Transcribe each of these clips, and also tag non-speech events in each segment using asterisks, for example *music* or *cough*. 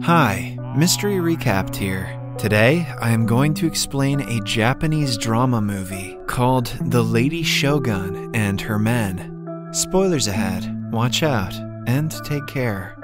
Hi, Mystery Recapped here. Today, I am going to explain a Japanese drama movie called The Lady Shogun and Her Men. Spoilers ahead, watch out, and take care.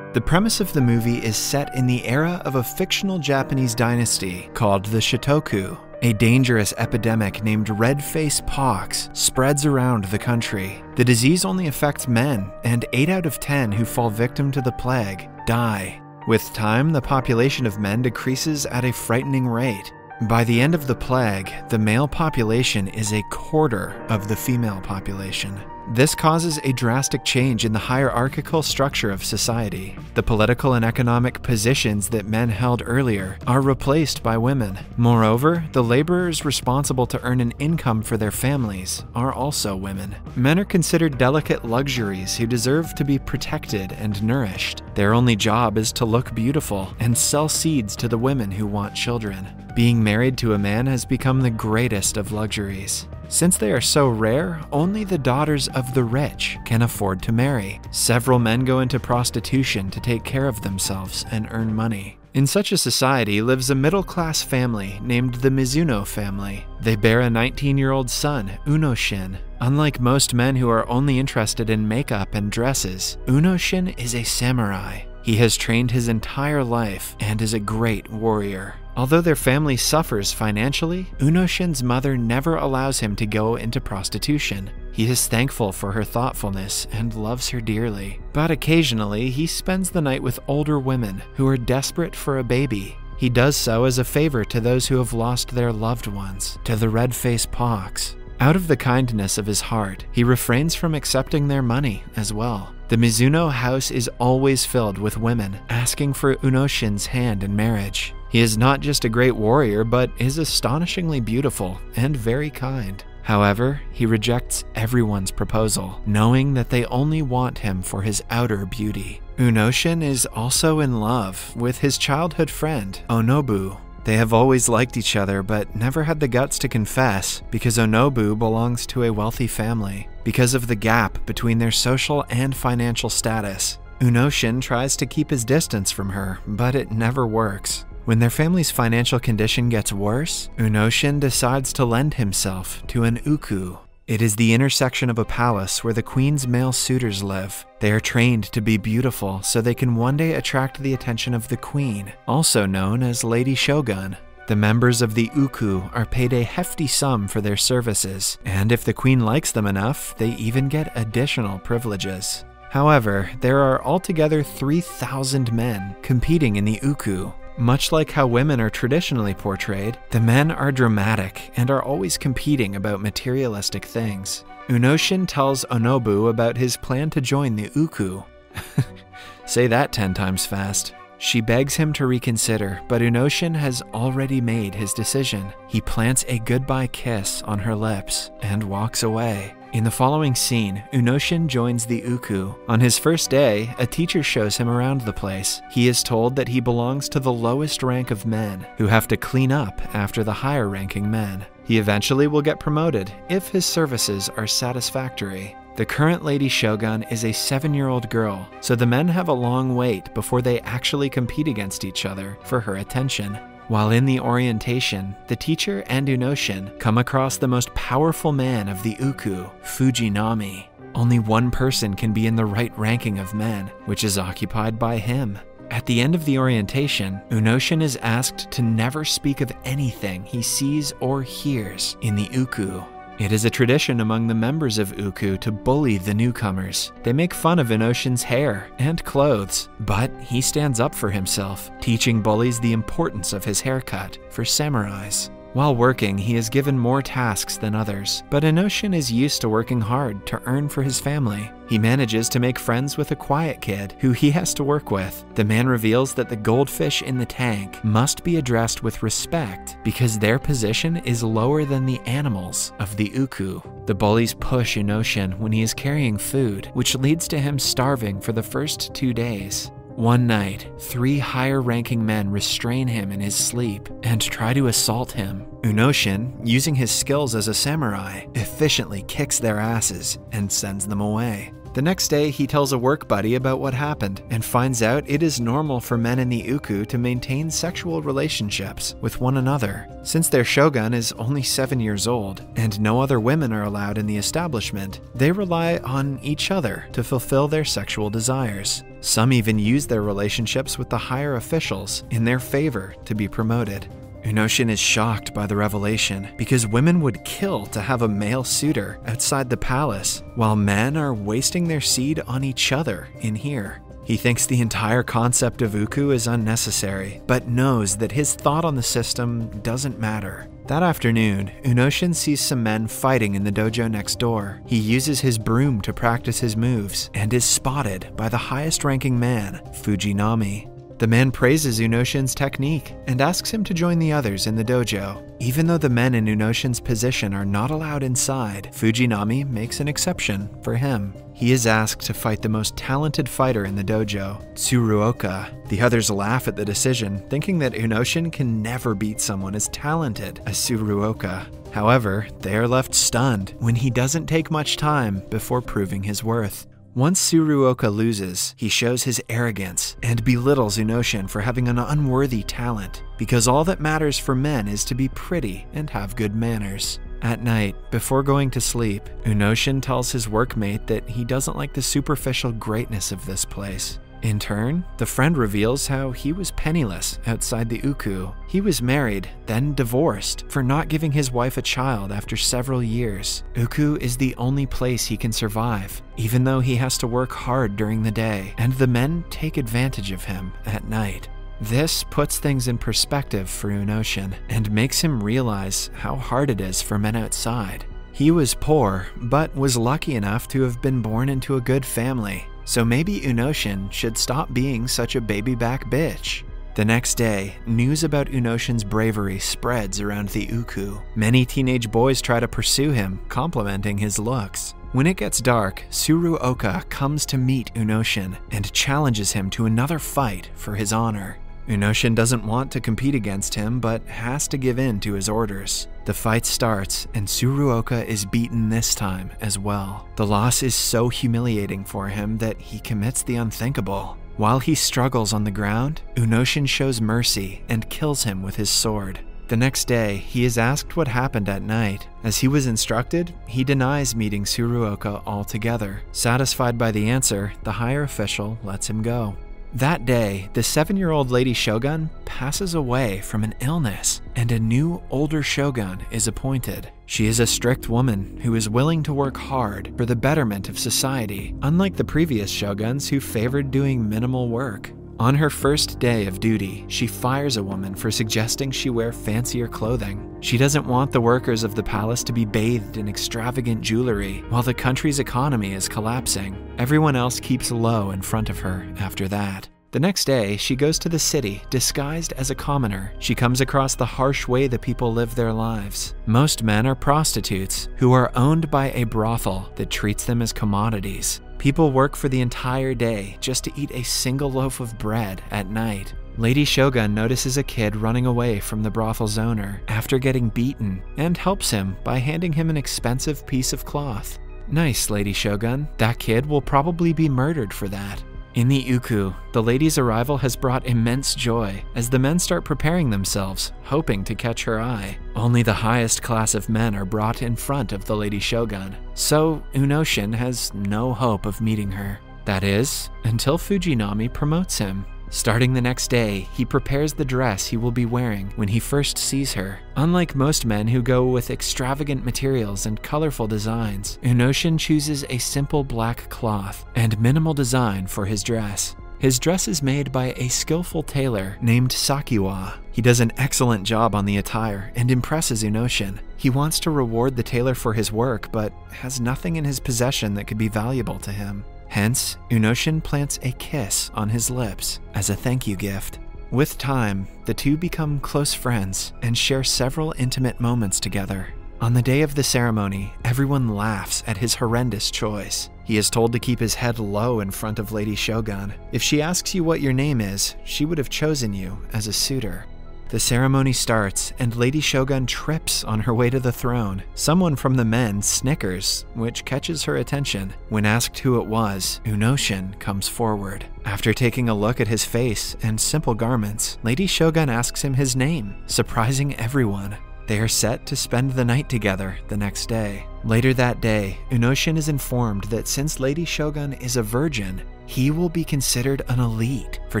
The premise of the movie is set in the era of a fictional Japanese dynasty called the Shotoku, a dangerous epidemic named red face pox spreads around the country. The disease only affects men, and 8 out of 10 who fall victim to the plague die. With time, the population of men decreases at a frightening rate. By the end of the plague, the male population is a quarter of the female population. This causes a drastic change in the hierarchical structure of society. The political and economic positions that men held earlier are replaced by women. Moreover, the laborers responsible to earn an income for their families are also women. Men are considered delicate luxuries who deserve to be protected and nourished. Their only job is to look beautiful and sell seeds to the women who want children. Being married to a man has become the greatest of luxuries. Since they are so rare, only the daughters of the rich can afford to marry. Several men go into prostitution to take care of themselves and earn money. In such a society lives a middle class family named the Mizuno family. They bear a 19 year old son, Unoshin. Unlike most men who are only interested in makeup and dresses, Unoshin is a samurai. He has trained his entire life and is a great warrior. Although their family suffers financially, Unoshin's mother never allows him to go into prostitution. He is thankful for her thoughtfulness and loves her dearly. But occasionally, he spends the night with older women who are desperate for a baby. He does so as a favor to those who have lost their loved ones to the red face pox. Out of the kindness of his heart, he refrains from accepting their money as well. The Mizuno house is always filled with women asking for Unoshin's hand in marriage. He is not just a great warrior, but is astonishingly beautiful and very kind. However, he rejects everyone's proposal, knowing that they only want him for his outer beauty. Unoshin is also in love with his childhood friend, Onobu, they have always liked each other, but never had the guts to confess because Onobu belongs to a wealthy family. Because of the gap between their social and financial status, Unoshin tries to keep his distance from her, but it never works. When their family's financial condition gets worse, Unoshin decides to lend himself to an uku, it is the intersection of a palace where the queen's male suitors live. They are trained to be beautiful so they can one day attract the attention of the queen, also known as Lady Shogun. The members of the Uku are paid a hefty sum for their services, and if the queen likes them enough, they even get additional privileges. However, there are altogether 3,000 men competing in the Uku, much like how women are traditionally portrayed, the men are dramatic and are always competing about materialistic things. Unoshin tells Onobu about his plan to join the Uku. *laughs* Say that 10 times fast. She begs him to reconsider, but Unoshin has already made his decision. He plants a goodbye kiss on her lips and walks away. In the following scene, Unoshin joins the Uku. On his first day, a teacher shows him around the place. He is told that he belongs to the lowest rank of men, who have to clean up after the higher ranking men. He eventually will get promoted if his services are satisfactory. The current Lady Shogun is a seven year old girl, so the men have a long wait before they actually compete against each other for her attention. While in the orientation, the teacher and Unoshin come across the most powerful man of the Uku, Fujinami. Only one person can be in the right ranking of men, which is occupied by him. At the end of the orientation, Unoshin is asked to never speak of anything he sees or hears in the Uku it is a tradition among the members of Uku to bully the newcomers. They make fun of Unoshin's hair and clothes, but he stands up for himself, teaching bullies the importance of his haircut for samurais. While working, he is given more tasks than others, but Unoshin is used to working hard to earn for his family. He manages to make friends with a quiet kid who he has to work with. The man reveals that the goldfish in the tank must be addressed with respect because their position is lower than the animals of the Uku. The bullies push Unoshin when he is carrying food, which leads to him starving for the first two days. One night, three higher ranking men restrain him in his sleep and try to assault him. Unoshin, using his skills as a samurai, efficiently kicks their asses and sends them away. The next day, he tells a work buddy about what happened and finds out it is normal for men in the Uku to maintain sexual relationships with one another. Since their shogun is only seven years old and no other women are allowed in the establishment, they rely on each other to fulfill their sexual desires. Some even use their relationships with the higher officials in their favor to be promoted. Unoshin is shocked by the revelation because women would kill to have a male suitor outside the palace, while men are wasting their seed on each other in here. He thinks the entire concept of Uku is unnecessary, but knows that his thought on the system doesn't matter. That afternoon, Unoshin sees some men fighting in the dojo next door. He uses his broom to practice his moves and is spotted by the highest ranking man, Fujinami. The man praises Unoshin's technique and asks him to join the others in the dojo. Even though the men in Unoshin's position are not allowed inside, Fujinami makes an exception for him. He is asked to fight the most talented fighter in the dojo, Tsuruoka. The others laugh at the decision, thinking that Unoshin can never beat someone as talented as Tsuruoka. However, they are left stunned when he doesn't take much time before proving his worth. Once Tsuruoka loses, he shows his arrogance and belittles Unoshin for having an unworthy talent, because all that matters for men is to be pretty and have good manners. At night, before going to sleep, Unoshin tells his workmate that he doesn't like the superficial greatness of this place. In turn, the friend reveals how he was penniless outside the Uku. He was married, then divorced, for not giving his wife a child after several years. Uku is the only place he can survive, even though he has to work hard during the day, and the men take advantage of him at night. This puts things in perspective for Unoshin and makes him realize how hard it is for men outside. He was poor, but was lucky enough to have been born into a good family. So maybe Unoshin should stop being such a baby back bitch. The next day, news about Unoshin's bravery spreads around the Uku. Many teenage boys try to pursue him, complimenting his looks. When it gets dark, Tsuruoka comes to meet Unoshin and challenges him to another fight for his honor. Unoshin doesn't want to compete against him, but has to give in to his orders. The fight starts, and Tsuruoka is beaten this time as well. The loss is so humiliating for him that he commits the unthinkable. While he struggles on the ground, Unoshin shows mercy and kills him with his sword. The next day, he is asked what happened at night. As he was instructed, he denies meeting Tsuruoka altogether. Satisfied by the answer, the higher official lets him go. That day, the seven year old Lady Shogun passes away from an illness, and a new, older Shogun is appointed. She is a strict woman who is willing to work hard for the betterment of society, unlike the previous Shoguns who favored doing minimal work. On her first day of duty, she fires a woman for suggesting she wear fancier clothing. She doesn't want the workers of the palace to be bathed in extravagant jewelry while the country's economy is collapsing. Everyone else keeps low in front of her after that. The next day, she goes to the city disguised as a commoner. She comes across the harsh way the people live their lives. Most men are prostitutes who are owned by a brothel that treats them as commodities. People work for the entire day just to eat a single loaf of bread at night. Lady Shogun notices a kid running away from the brothel's owner after getting beaten and helps him by handing him an expensive piece of cloth. Nice, Lady Shogun. That kid will probably be murdered for that. In the Uku, the lady's arrival has brought immense joy as the men start preparing themselves, hoping to catch her eye. Only the highest class of men are brought in front of the Lady Shogun, so Unoshin has no hope of meeting her. That is, until Fujinami promotes him. Starting the next day, he prepares the dress he will be wearing when he first sees her. Unlike most men who go with extravagant materials and colorful designs, Unoshin chooses a simple black cloth and minimal design for his dress. His dress is made by a skillful tailor named Sakiwa. He does an excellent job on the attire and impresses Unoshin. He wants to reward the tailor for his work, but has nothing in his possession that could be valuable to him. Hence, Unoshin plants a kiss on his lips as a thank you gift. With time, the two become close friends and share several intimate moments together. On the day of the ceremony, everyone laughs at his horrendous choice. He is told to keep his head low in front of Lady Shogun. If she asks you what your name is, she would have chosen you as a suitor. The ceremony starts, and Lady Shogun trips on her way to the throne. Someone from the men snickers, which catches her attention. When asked who it was, Unoshin comes forward. After taking a look at his face and simple garments, Lady Shogun asks him his name, surprising everyone. They are set to spend the night together the next day. Later that day, Unoshin is informed that since Lady Shogun is a virgin, he will be considered an elite for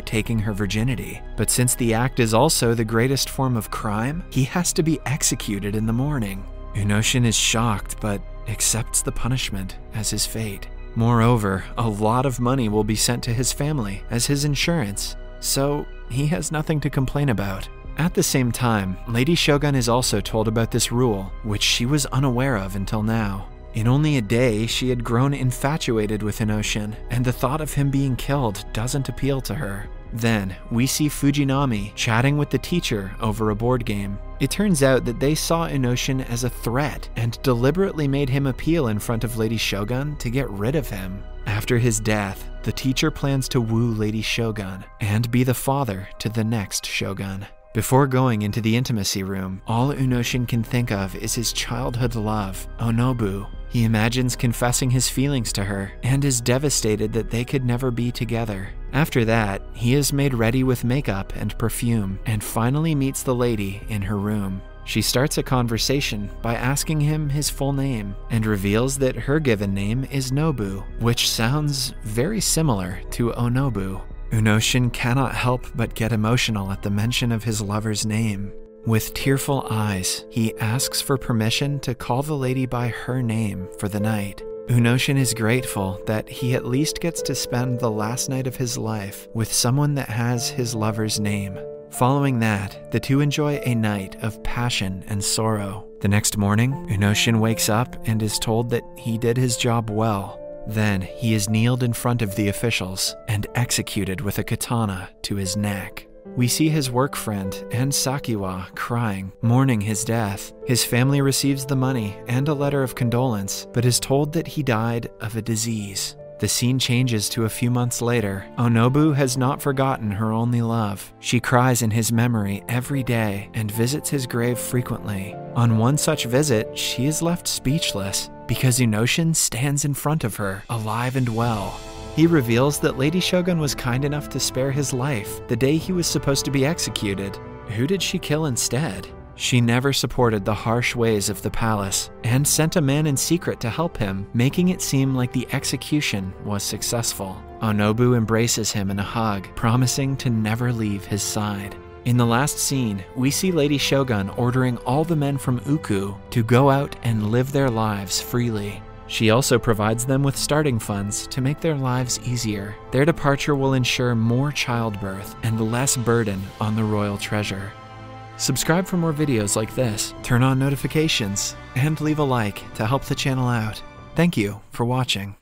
taking her virginity. But since the act is also the greatest form of crime, he has to be executed in the morning. Unoshin is shocked but accepts the punishment as his fate. Moreover, a lot of money will be sent to his family as his insurance, so he has nothing to complain about. At the same time, Lady Shogun is also told about this rule, which she was unaware of until now. In only a day, she had grown infatuated with Unoshin, and the thought of him being killed doesn't appeal to her. Then, we see Fujinami chatting with the teacher over a board game. It turns out that they saw Unoshin as a threat and deliberately made him appeal in front of Lady Shogun to get rid of him. After his death, the teacher plans to woo Lady Shogun and be the father to the next Shogun. Before going into the intimacy room, all Unoshin can think of is his childhood love, Onobu. He imagines confessing his feelings to her and is devastated that they could never be together. After that, he is made ready with makeup and perfume and finally meets the lady in her room. She starts a conversation by asking him his full name and reveals that her given name is Nobu, which sounds very similar to Onobu. Unoshin cannot help but get emotional at the mention of his lover's name. With tearful eyes, he asks for permission to call the lady by her name for the night. Unoshin is grateful that he at least gets to spend the last night of his life with someone that has his lover's name. Following that, the two enjoy a night of passion and sorrow. The next morning, Unoshin wakes up and is told that he did his job well then he is kneeled in front of the officials and executed with a katana to his neck. We see his work friend and Sakiwa crying, mourning his death. His family receives the money and a letter of condolence, but is told that he died of a disease. The scene changes to a few months later. Onobu has not forgotten her only love. She cries in his memory every day and visits his grave frequently. On one such visit, she is left speechless because Unoshin stands in front of her, alive and well. He reveals that Lady Shogun was kind enough to spare his life the day he was supposed to be executed. Who did she kill instead? She never supported the harsh ways of the palace and sent a man in secret to help him, making it seem like the execution was successful. Onobu embraces him in a hug, promising to never leave his side. In the last scene, we see Lady Shogun ordering all the men from Uku to go out and live their lives freely. She also provides them with starting funds to make their lives easier. Their departure will ensure more childbirth and less burden on the royal treasure. Subscribe for more videos like this, turn on notifications, and leave a like to help the channel out. Thank you for watching.